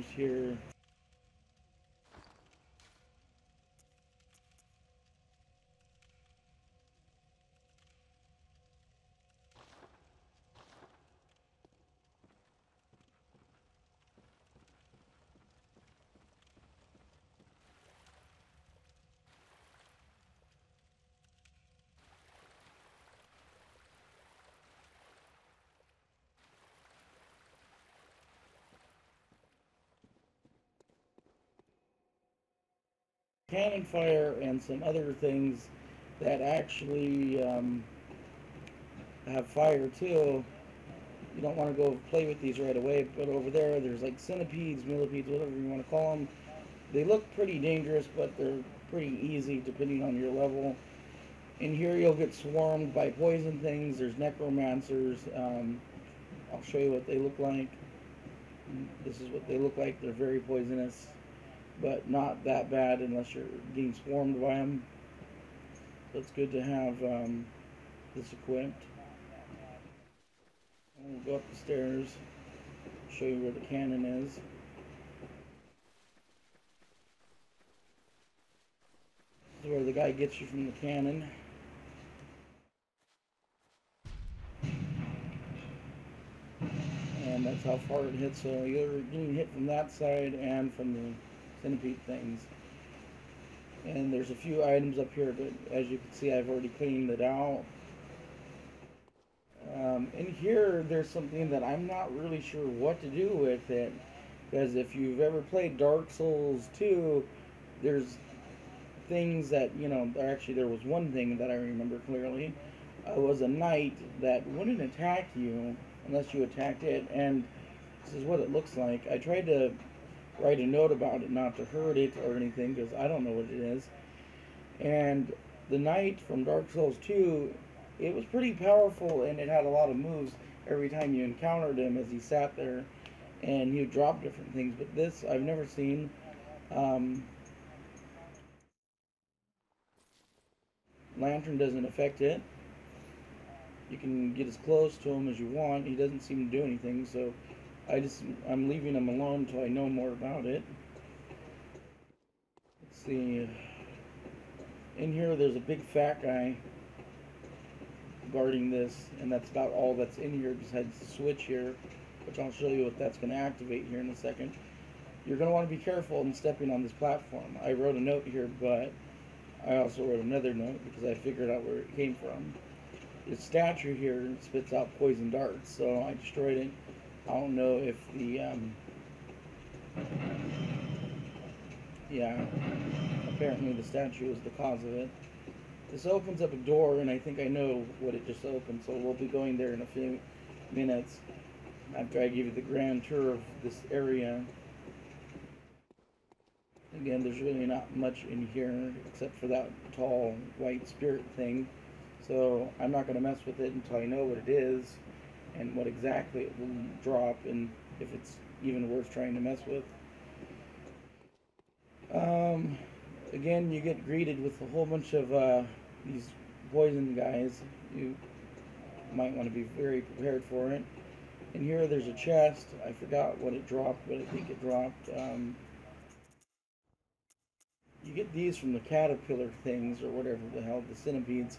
here. Cannon fire and some other things that actually um, have fire too. You don't want to go play with these right away, but over there there's like centipedes, millipedes, whatever you want to call them. They look pretty dangerous, but they're pretty easy depending on your level. In here you'll get swarmed by poison things. There's necromancers. Um, I'll show you what they look like. This is what they look like. They're very poisonous but not that bad unless you're getting swarmed by them. So it's good to have um, this equipped. Go up the stairs, show you where the cannon is. This is where the guy gets you from the cannon. And that's how far it hits. So you're getting hit from that side and from the centipede things. And there's a few items up here, but as you can see, I've already cleaned it out. Um, in here, there's something that I'm not really sure what to do with it. Because if you've ever played Dark Souls 2, there's things that, you know, actually there was one thing that I remember clearly. Uh, was a knight that wouldn't attack you unless you attacked it. And this is what it looks like. I tried to write a note about it not to hurt it or anything because I don't know what it is. And the knight from Dark Souls 2, it was pretty powerful and it had a lot of moves every time you encountered him as he sat there and he would drop different things. But this I've never seen. Um, lantern doesn't affect it. You can get as close to him as you want. He doesn't seem to do anything, so I just, I'm leaving them alone until I know more about it. Let's see. In here, there's a big fat guy guarding this, and that's about all that's in here besides the switch here, which I'll show you what that's going to activate here in a second. You're going to want to be careful in stepping on this platform. I wrote a note here, but I also wrote another note because I figured out where it came from. The statue here spits out poison darts, so I destroyed it I don't know if the, um, yeah, apparently the statue is the cause of it. This opens up a door, and I think I know what it just opened, so we'll be going there in a few minutes after I give you the grand tour of this area. Again, there's really not much in here except for that tall white spirit thing. So I'm not going to mess with it until I know what it is and what exactly it will drop and if it's even worth trying to mess with. Um, again, you get greeted with a whole bunch of uh, these poison guys. You might want to be very prepared for it. And here there's a chest. I forgot what it dropped, but I think it dropped. Um, you get these from the caterpillar things or whatever the hell, the centipedes.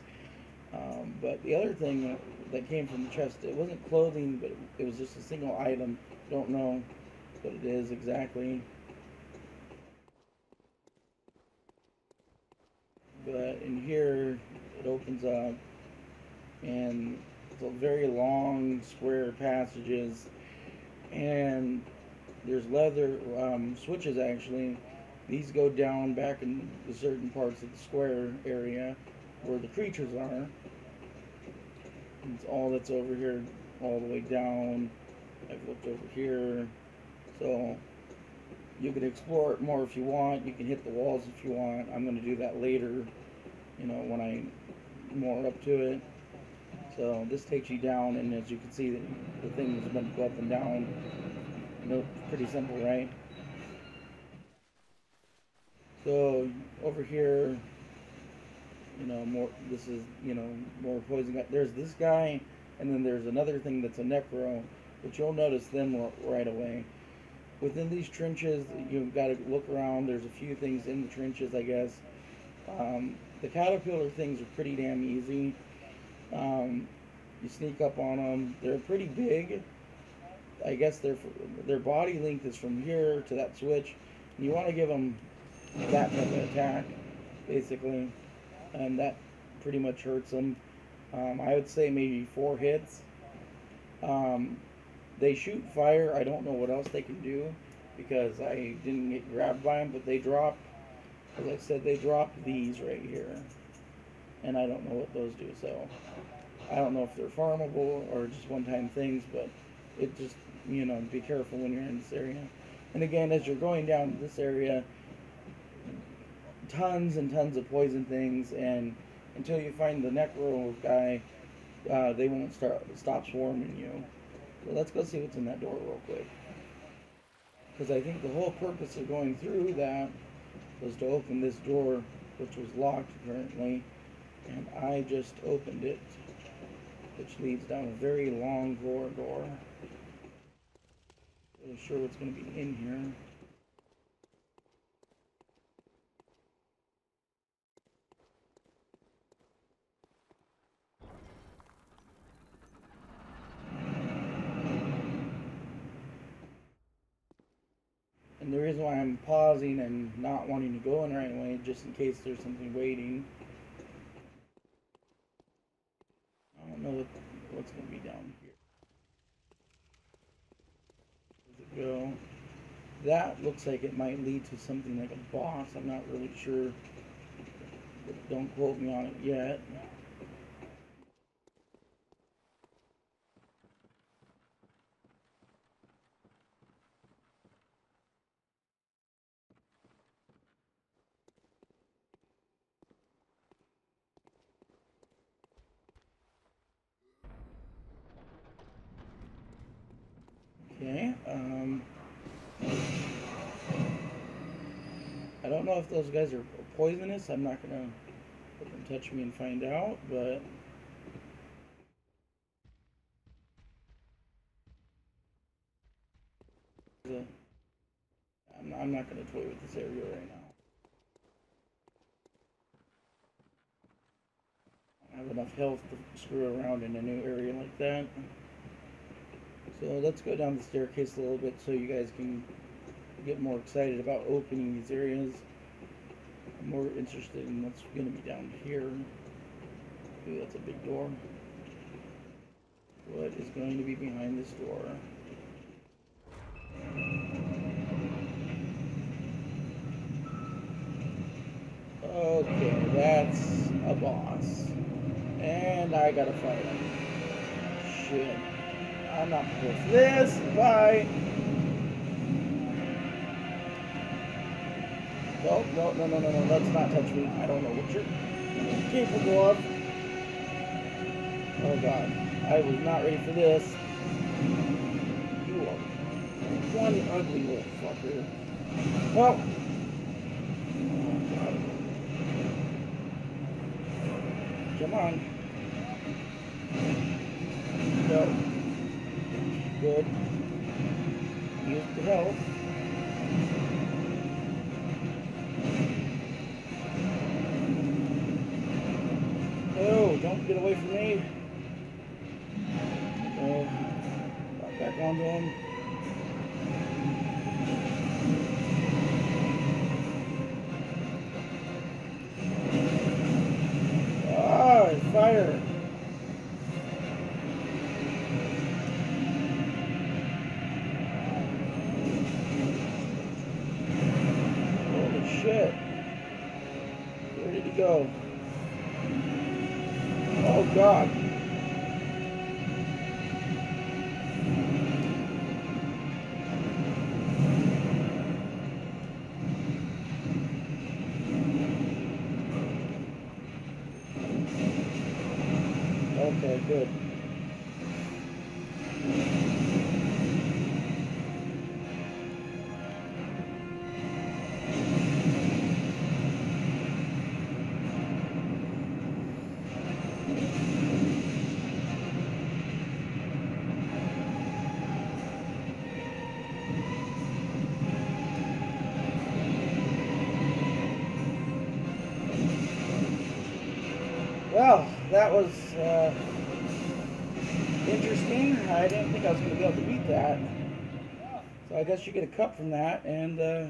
Um, but the other thing that came from the chest, it wasn't clothing, but it was just a single item. Don't know what it is exactly. But in here, it opens up, and it's a very long square passages, and there's leather um, switches actually. These go down back in the certain parts of the square area where the creatures are. It's all that's over here, all the way down. I've looked over here. So you can explore it more if you want. You can hit the walls if you want. I'm going to do that later, you know, when I'm more up to it. So this takes you down, and as you can see, the, thing is meant to go up and down. You know, pretty simple, right? So over here, you know, more, this is, you know, more poison. There's this guy, and then there's another thing that's a necro, but you'll notice them right away. within these trenches, you've got to look around. There's a few things in the trenches, I guess. Um, the caterpillar things are pretty damn easy. Um, you sneak up on them. They're pretty big. I guess their their body length is from here to that switch. You want to give them that type of attack, basically, and that pretty much hurts them. Um, I would say maybe four hits. Um, they shoot fire. I don't know what else they can do because I didn't get grabbed by them, but they drop, as I said, they drop these right here. And I don't know what those do, so I don't know if they're farmable or just one-time things, but it just, you know, be careful when you're in this area. And again, as you're going down this area, tons and tons of poison things, and until you find the necro guy, uh, they won't start stop swarming you. So let's go see what's in that door real quick. Because I think the whole purpose of going through that was to open this door, which was locked currently, and I just opened it, which leads down a very long corridor. Really sure what's going to be in here. And the reason why I'm pausing and not wanting to go in right away, just in case there's something waiting. I don't know what, what's going to be down here. Does it go? That looks like it might lead to something like a boss. I'm not really sure. Don't quote me on it yet. Okay, um, I don't know if those guys are poisonous. I'm not gonna let them touch me and find out, but I'm, not gonna toy with this area right now. I have enough health to screw around in a new area like that. So let's go down the staircase a little bit so you guys can get more excited about opening these areas. I'm more interested in what's going to be down here. Ooh, that's a big door. What is going to be behind this door? Okay, that's a boss. And I gotta fight him. Shit. I'm not for this. Bye. No, no, no, no, no, no. Let's not touch me. I don't know what you're capable of. Oh god. I was not ready for this. You are one ugly little fucker. Well. Come on. No. Good. Use the help. No, don't get away from me. Got back onto him. Ah, fire. Where did he go? Oh god. Okay, good. Well, that was uh, interesting. I didn't think I was going to be able to beat that. So I guess you get a cup from that, and uh,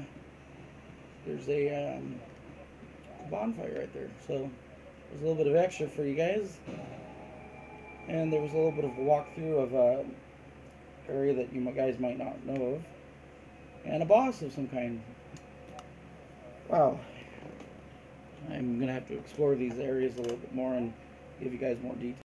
there's a um, bonfire right there. So there's a little bit of extra for you guys. And there was a little bit of a walkthrough of uh, area that you guys might not know of. And a boss of some kind. Wow. I'm going to have to explore these areas a little bit more and give you guys more detail.